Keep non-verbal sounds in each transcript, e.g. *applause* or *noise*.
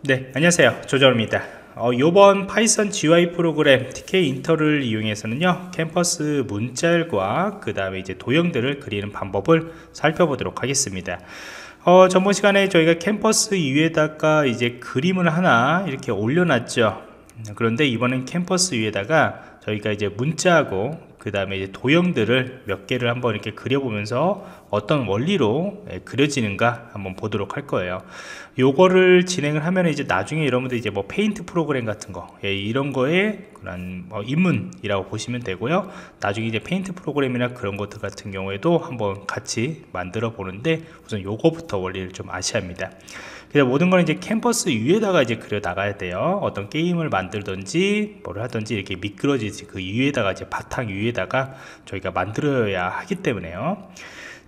네 안녕하세요. 조정입니다. 어, 이번 파이썬 GUI 프로그램 tkinter를 이용해서는요 캔버스 문자열과 그 다음에 이제 도형들을 그리는 방법을 살펴보도록 하겠습니다. 어, 전번 시간에 저희가 캔버스 위에다가 이제 그림을 하나 이렇게 올려놨죠. 그런데 이번엔 캔버스 위에다가 저희가 이제 문자하고 그 다음에 이제 도형들을 몇 개를 한번 이렇게 그려보면서 어떤 원리로 예, 그려지는가 한번 보도록 할 거예요. 요거를 진행을 하면 이제 나중에 여러분들 이제 뭐 페인트 프로그램 같은 거 예, 이런 거에 그런 뭐 입문이라고 보시면 되고요. 나중에 이제 페인트 프로그램이나 그런 것들 같은 경우에도 한번 같이 만들어 보는데 우선 요거부터 원리를 좀 아셔야 합니다. 그래서 모든 걸 이제 캔버스 위에다가 이제 그려 나가야 돼요. 어떤 게임을 만들든지 뭐를 하든지 이렇게 미끄러지지 그 위에다가 이제 바탕 위에다가 저희가 만들어야 하기 때문에요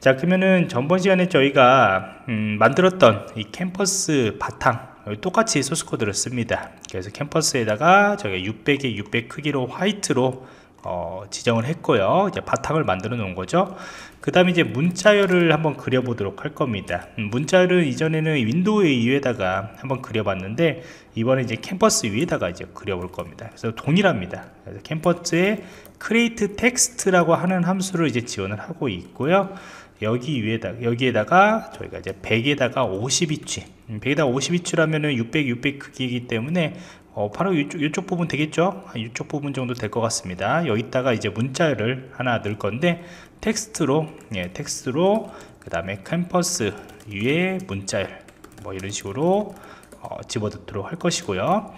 자 그러면은 전번 시간에 저희가 음, 만들었던 이 캔버스 바탕 똑같이 소스 코드를 씁니다. 그래서 캔버스에다가 저희가 600에 600 크기로 white로 어, 지정을 했고요. 이제 바탕을 만들어 놓은 거죠. 그 다음에 이제 문자열을 한번 그려보도록 할 겁니다. 음, 문자열은 이전에는 윈도우 위에다가 한번 그려봤는데 이번에 이제 캔버스 위에다가 이제 그려볼 겁니다. 그래서 동일합니다. 그래서 캔버스에 create text라고 하는 함수를 이제 지원을 하고 있고요 여기 위에다 여기에다가 저희가 이제 100에다가 50인치. 100에다가 50인치라면은 600 600 크기이기 때문에 어, 바로 이쪽, 이쪽 부분 되겠죠? 이쪽 부분 정도 될 것 같습니다. 여기다가 이제 문자를 하나 넣을 건데 텍스트로 예, 텍스트로 그 다음에 캠퍼스 위에 문자열 뭐 이런 식으로 어, 집어넣도록 할 것이고요.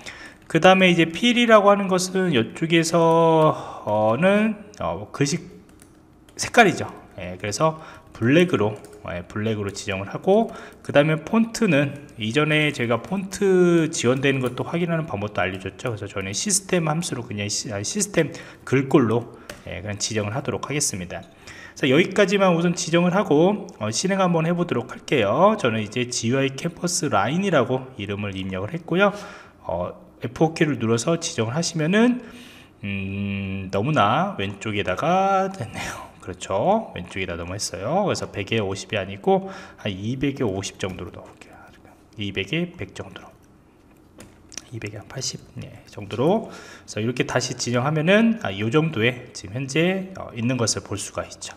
그 다음에 이제 필이라고 하는 것은 이쪽에서는 어, 글씨 색깔이죠 예, 그래서 블랙으로 예, 블랙으로 지정을 하고 그 다음에 폰트는 이전에 제가 폰트 지원되는 것도 확인하는 방법도 알려줬죠. 그래서 저는 시스템 함수로 그냥 시, 스템 글꼴로 예, 그냥 지정을 하도록 하겠습니다. 그래서 여기까지만 우선 지정을 하고 어, 실행 한번 해보도록 할게요. 저는 이제 GUI 캠퍼스 라인이라고 이름을 입력을 했고요. 어, F4키를 눌러서 지정을 하시면은 음, 너무나 왼쪽에다가 됐네요 그렇죠? 왼쪽에다 넘어했어요. 그래서 100에 50이 아니고 한 200에 50 정도로 넣을게요. 200에 100 정도로. 200에 한80 네, 정도로. 그래서 이렇게 다시 지정하면은 아, 이 정도의 지금 현재 어, 있는 것을 볼 수가 있죠.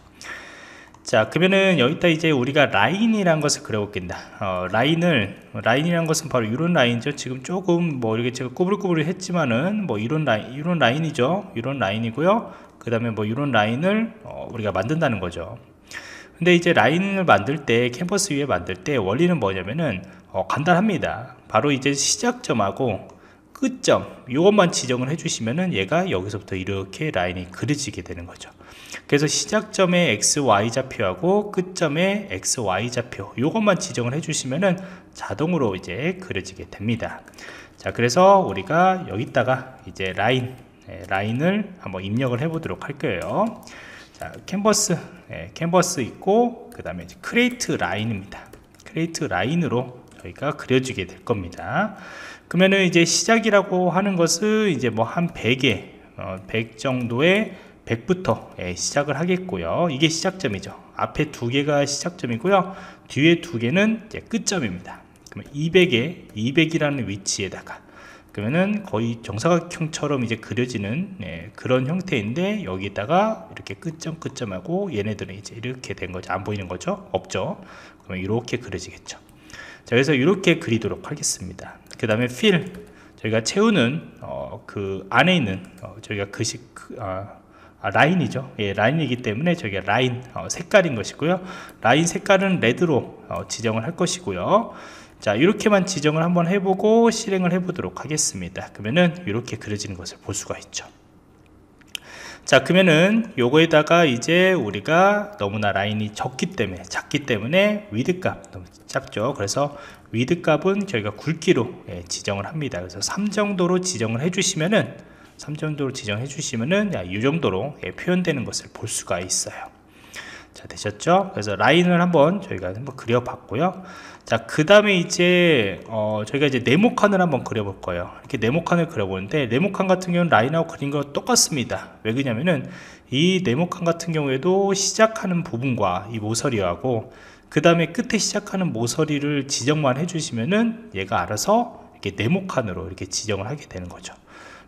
자 그러면은 여기다 이제 우리가 라인이라는 것을 그려볼겠다 어, 라인을 라인이라는 것은 바로 이런 라인이죠. 지금 조금 뭐 이렇게 제가 꾸불꾸불 했지만은 뭐 이런 라인 이런 라인이죠. 이런 라인이고요 그 다음에 뭐 이런 라인을 어, 우리가 만든다는 거죠. 근데 이제 라인을 만들 때 캠퍼스 위에 만들 때 원리는 뭐냐면은 어, 간단합니다. 바로 이제 시작점하고 끝점 이것만 지정을 해주시면은 얘가 여기서부터 이렇게 라인이 그려지게 되는 거죠. 그래서 시작점의 XY 좌표하고 끝점의 XY 좌표 이것만 지정을 해주시면은 자동으로 이제 그려지게 됩니다. 자 그래서 우리가 여기다가 이제 라인 예, 라인을 한번 입력을 해 보도록 할 거예요. 자 캔버스 예, 캔버스 있고 그 다음에 create line입니다. create line으로 저희가 그려주게 될 겁니다. 그러면은 이제 시작이라고 하는 것은 이제 뭐 한 100에 어, 100 정도의 100부터 예, 시작을 하겠고요. 이게 시작점이죠. 앞에 두 개가 시작점이고요. 뒤에 두 개는 끝점입니다. 그러면 200에 200이라는 위치에다가 그러면은 거의 정사각형처럼 이제 그려지는 예, 그런 형태인데 여기다가 이렇게 끝점 끝점하고 얘네들은 이제 이렇게 된 거죠. 안 보이는 거죠? 없죠? 그러면 이렇게 그려지겠죠. 자 그래서 이렇게 그리도록 하겠습니다. 그 다음에 필. 저희가 채우는 어, 그 안에 있는 어, 저희가 그식 그, 아, 아, 라인이죠. 예, 라인이기 때문에 저희가 라인 어, 색깔인 것이고요. 라인 색깔은 레드로 어, 지정을 할 것이고요 자 이렇게만 지정을 한번 해보고 실행을 해보도록 하겠습니다. 그러면은 이렇게 그려지는 것을 볼 수가 있죠. 자 그러면은 요거에다가 이제 우리가 너무나 라인이 적기 때문에 작기 때문에 width 값 너무 작죠. 그래서 width 값은 저희가 굵기로 예, 지정을 합니다. 그래서 3 정도로 지정을 해 주시면은 3 정도로 지정해 주시면은 이 정도로 예, 표현되는 것을 볼 수가 있어요 자 되셨죠? 그래서 라인을 한번 저희가 한번 그려 봤고요. 자 그 다음에 이제 어, 저희가 이제 네모칸을 한번 그려볼 거예요. 이렇게 네모칸을 그려보는데 네모칸 같은 경우는 라인하고 그린 거 똑같습니다. 왜 그러냐면은 이 네모칸 같은 경우에도 시작하는 부분과 이 모서리하고 그 다음에 끝에 시작하는 모서리를 지정만 해주시면은 얘가 알아서 이렇게 네모칸으로 이렇게 지정을 하게 되는 거죠.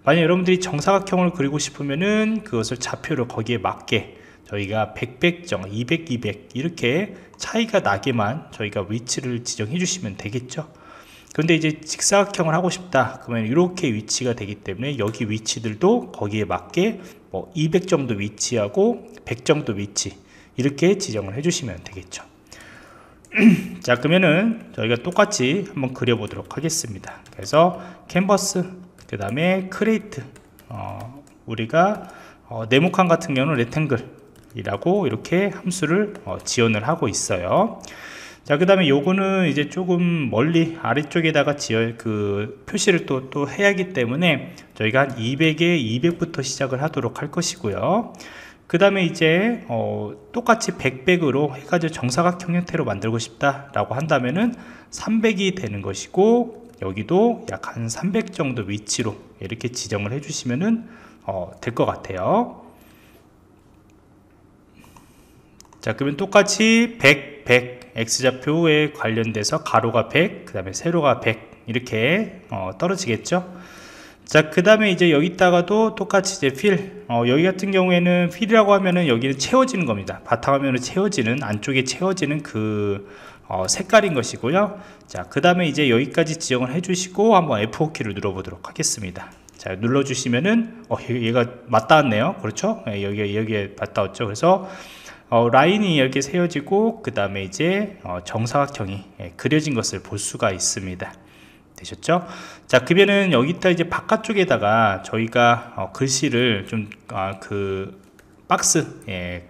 만약 여러분들이 정사각형을 그리고 싶으면은 그것을 좌표로 거기에 맞게 저희가 100, 100정, 200, 200 이렇게 차이가 나게만 저희가 위치를 지정해 주시면 되겠죠. 그런데 이제 직사각형을 하고 싶다 그러면 이렇게 위치가 되기 때문에 여기 위치들도 거기에 맞게 뭐 200 정도 위치하고 100 정도 위치 이렇게 지정을 해 주시면 되겠죠 *clears throat* 자 그러면은 저희가 똑같이 한번 그려보도록 하겠습니다 그래서 캔버스 그 다음에 create 어, 우리가 어, 네모칸 같은 경우는 레탱글 이라고 이렇게 함수를 어, 지원을 하고 있어요 자, 그 다음에 요거는 이제 조금 멀리 아래쪽에다가 지어, 그, 표시를 또, 또 해야 하기 때문에 저희가 한 200에 200부터 시작을 하도록 할 것이고요. 그 다음에 이제, 어, 똑같이 100, 100으로 해가지고 정사각형 형태로 만들고 싶다 라고 한다면은 300이 되는 것이고, 여기도 약 한 300 정도 위치로 이렇게 지정을 해주시면은, 어, 될 것 같아요. 자 그러면 똑같이 100, 100 x좌표에 관련돼서 가로가 100 그 다음에 세로가 100 이렇게 어, 떨어지겠죠? 자 그 다음에 이제 여기다가도 똑같이 이제 필 어, 여기 같은 경우에는 필이라고 하면은 여기는 채워지는 겁니다. 바탕화면으로 채워지는 안쪽에 채워지는 그 어, 색깔인 것이고요. 자 그 다음에 이제 여기까지 지정을 해 주시고 한번 F4키를 눌러 보도록 하겠습니다. 자 눌러 주시면은 어, 얘가 맞닿았네요. 그렇죠? 예, 여기 여기에 맞닿았죠. 그래서 어, 라인이 이렇게 세워지고 그 다음에 이제 어, 정사각형이 예, 그려진 것을 볼 수가 있습니다. 되셨죠? 자 그러면은 여기다 이제 바깥쪽에다가 저희가 어, 글씨를 좀그 아, 박스 예,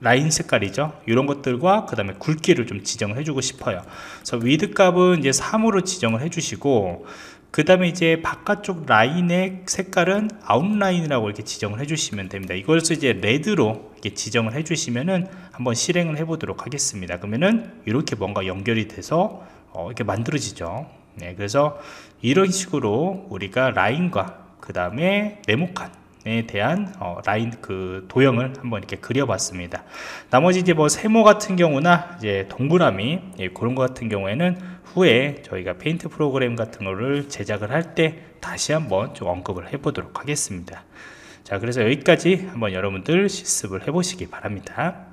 라인 색깔이죠? 이런 것들과 그 다음에 굵기를 좀 지정을 해주고 싶어요. 그래서 width 값은 이제 3으로 지정을 해주시고 그 다음에 이제 바깥쪽 라인의 색깔은 outline이라고 이렇게 지정을 해주시면 됩니다. 이것을 이제 red로 이렇게 지정을 해주시면은 한번 실행을 해보도록 하겠습니다. 그러면은 이렇게 뭔가 연결이 돼서 어, 이렇게 만들어지죠. 네, 그래서 이런 식으로 우리가 라인과 그 다음에 네모칸 에 대한 어, 라인 그 도형을 한번 이렇게 그려봤습니다. 나머지 이제 뭐 세모 같은 경우나 이제 동그라미 예, 그런 것 같은 경우에는 후에 저희가 페인트 프로그램 같은 거를 제작을 할 때 다시 한번 좀 언급을 해보도록 하겠습니다. 자, 그래서 여기까지 한번 여러분들 실습을 해보시기 바랍니다.